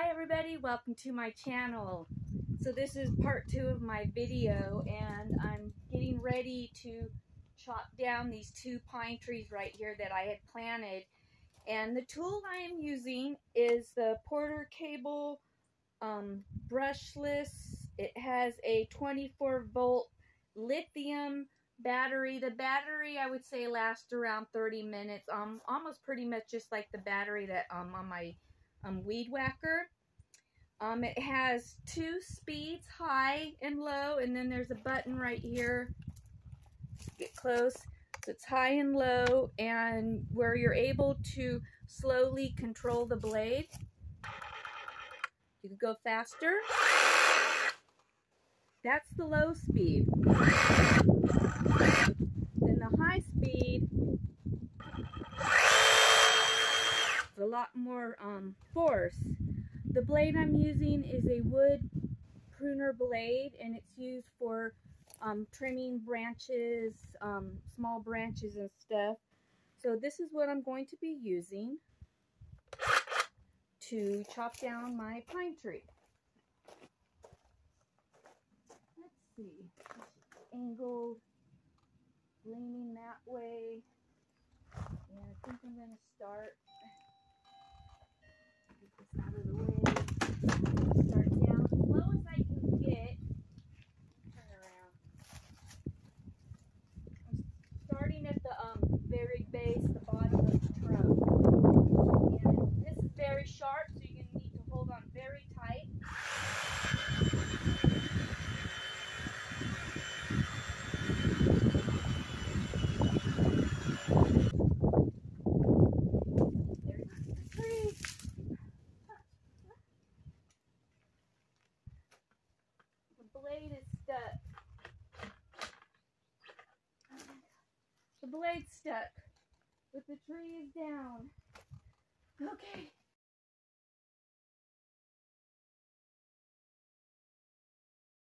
Hi everybody, welcome to my channel. So this is part two of my video and I'm getting ready to chop down these two pine trees right here that I had planted. And the tool I am using is the Porter Cable um, brushless. It has a 24 volt lithium battery. The battery I would say lasts around 30 minutes. Um, almost pretty much just like the battery that um on my um, weed whacker. Um, it has two speeds, high and low, and then there's a button right here. Get close. So it's high and low, and where you're able to slowly control the blade. You can go faster. That's the low speed. Then the high speed a lot more um, force. The blade I'm using is a wood pruner blade and it's used for um, trimming branches, um, small branches and stuff. So this is what I'm going to be using to chop down my pine tree. Let's see, angled, leaning that way. And I think I'm going to start out of the way. Start down as low as I can get. Turn around. I'm starting at the um very base, the bottom of the trunk. And this is very sharp, so you're gonna need to hold on very tight. Blade is stuck. The blade's stuck, but the tree is down. Okay.